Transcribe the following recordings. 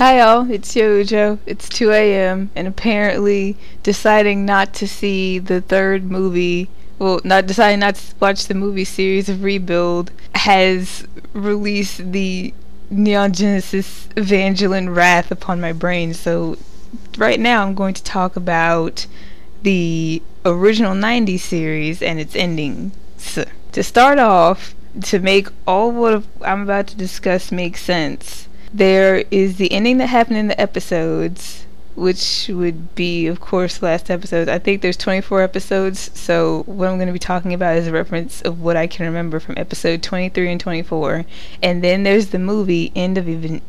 Hi all, it's Youjo. It's 2 a.m. and apparently deciding not to see the third movie, well, not deciding not to watch the movie series of Rebuild has released the Neon Genesis Evangelion wrath upon my brain. So right now I'm going to talk about the original 90s series and its ending. So, to start off, to make all what I'm about to discuss make sense, there is the ending that happened in the episodes, which would be, of course, last episode. I think there's 24 episodes, so what I'm going to be talking about is a reference of what I can remember from episode 23 and 24. And then there's the movie End of Eva.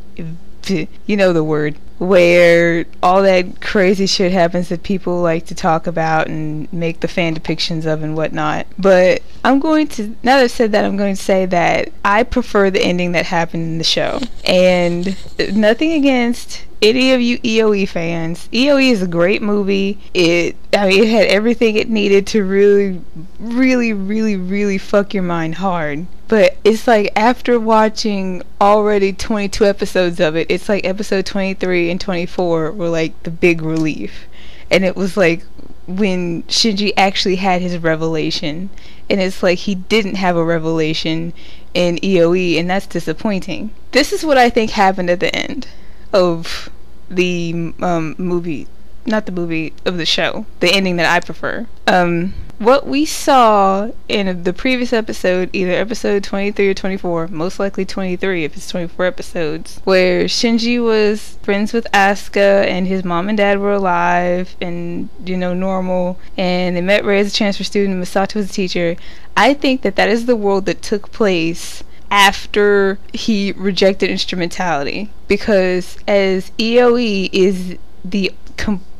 You know the word where all that crazy shit happens that people like to talk about and make the fan depictions of and whatnot. But I'm going to, now that I've said that, I'm going to say that I prefer the ending that happened in the show. And nothing against any of you EOE fans. EOE is a great movie. It, I mean, it had everything it needed to really, really, really, really fuck your mind hard. But it's like after watching already 22 episodes of it, it's like episode 23 and 24 were like the big relief. And it was like when Shinji actually had his revelation. And it's like he didn't have a revelation in EOE, and that's disappointing. This is what I think happened at the end of the um, movie not the movie of the show the ending that i prefer um what we saw in the previous episode, either episode 23 or 24, most likely 23 if it's 24 episodes, where Shinji was friends with Asuka and his mom and dad were alive and, you know, normal, and they met Rei as a transfer student and Misato as a teacher. I think that that is the world that took place after he rejected instrumentality because as EOE is the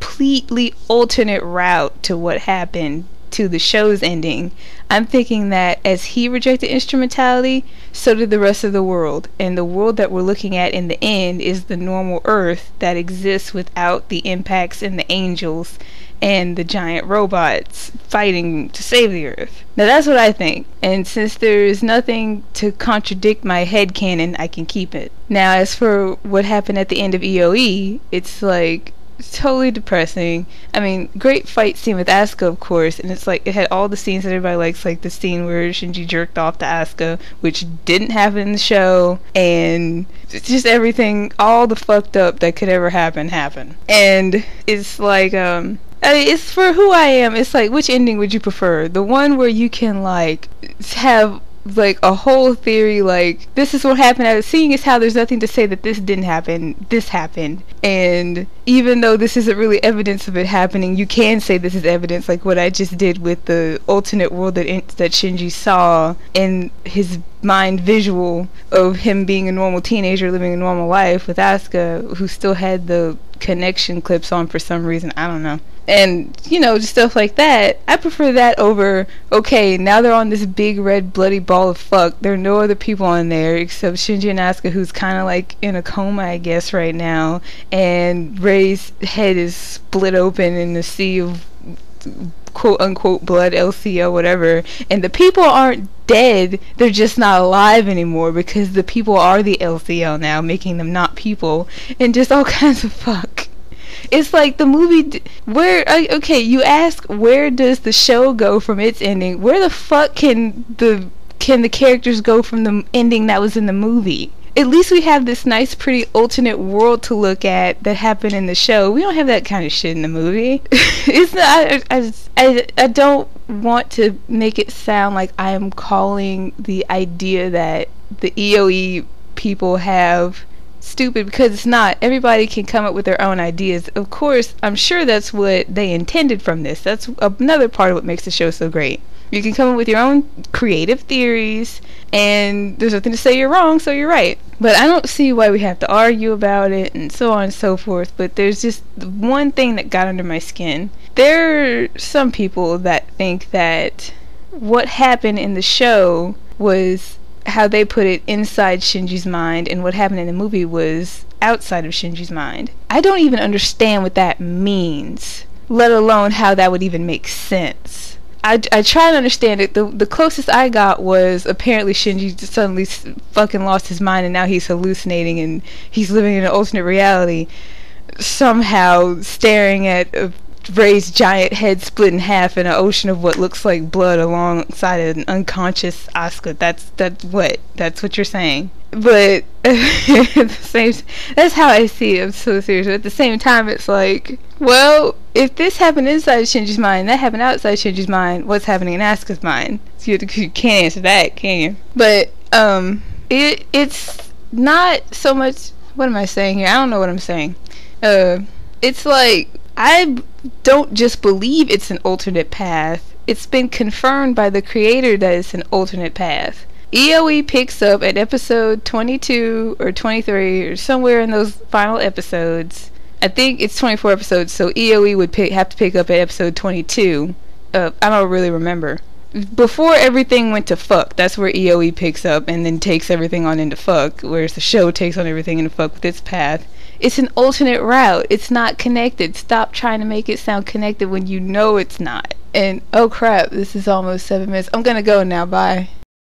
completely alternate route to what happened to the show's ending, I'm thinking that as he rejected instrumentality, so did the rest of the world. And the world that we're looking at in the end is the normal Earth that exists without the impacts and the angels and the giant robots fighting to save the Earth. Now that's what I think. And since there's nothing to contradict my head canon, I can keep it. Now as for what happened at the end of EOE, it's like totally depressing. I mean, great fight scene with Asuka, of course, and it's like it had all the scenes that everybody likes, like the scene where Shinji jerked off to Asuka, which didn't happen in the show, and just everything, all the fucked up that could ever happen, happened. And it's like, um, I mean, it's for who I am. It's like, which ending would you prefer? The one where you can like have like a whole theory like this is what happened I was seeing is how there's nothing to say that this didn't happen this happened. And even though this isn't really evidence of it happening you can say this is evidence like what I just did with the alternate world that in, that Shinji saw in his mind visual of him being a normal teenager living a normal life with Asuka who still had the connection clips on for some reason I don't know. And you know just stuff like that i prefer that over okay now they're on this big red bloody ball of fuck. There are no other people on there except shinji and asuka who's kind of like in a coma i guess right now. And Rei's head is split open in the sea of quote unquote blood LCL whatever and the people aren't dead they're just not alive anymore because the people are the LCL now making them not people and just all kinds of fuck it's like the movie. D- where uh, okay, you ask where does the show go from its ending? Where the fuck can the can the characters go from the ending that was in the movie? At least we have this nice, pretty alternate world to look at that happened in the show. We don't have that kind of shit in the movie. it's not. I, I, I, I don't want to make it sound like I am calling the idea that the EOE people have stupid because it's not. Everybody can come up with their own ideas. Of course, I'm sure that's what they intended from this. That's another part of what makes the show so great. You can come up with your own creative theories, and there's nothing to say you're wrong, so you're right. But I don't see why we have to argue about it and so on and so forth. But there's just one thing that got under my skin. There are some people that think that what happened in the show was how they put it inside Shinji's mind and what happened in the movie was outside of Shinji's mind. I don't even understand what that means, let alone how that would even make sense. I, I try to understand it. The the closest I got was apparently Shinji suddenly fucking lost his mind and now he's hallucinating and he's living in an alternate reality. Somehow staring at a Rei's giant head split in half in an ocean of what looks like blood alongside an unconscious Asuka. That's that's what that's what you're saying. But same, that's how I see it. I'm so serious. But at the same time, it's like, well, if this happened inside Shinji's mind, that happened outside Shinji's mind. What's happening in Asuka's mind? So you, you can't answer that, can you? But um, it it's not so much. What am I saying here? I don't know what I'm saying. Uh, it's like I don't just believe it's an alternate path. It's been confirmed by the creator that it's an alternate path. EOE picks up at episode 22 or 23 or somewhere in those final episodes. I think it's 24 episodes, so EOE would pick, have to pick up at episode 22. Uh, I don't really remember. Before everything went to fuck, that's where EOE picks up and then takes everything on into fuck, whereas the show takes on everything into fuck with its path. It's an alternate route. It's not connected. Stop trying to make it sound connected when you know it's not. And oh crap, this is almost seven minutes. I'm gonna go now. Bye.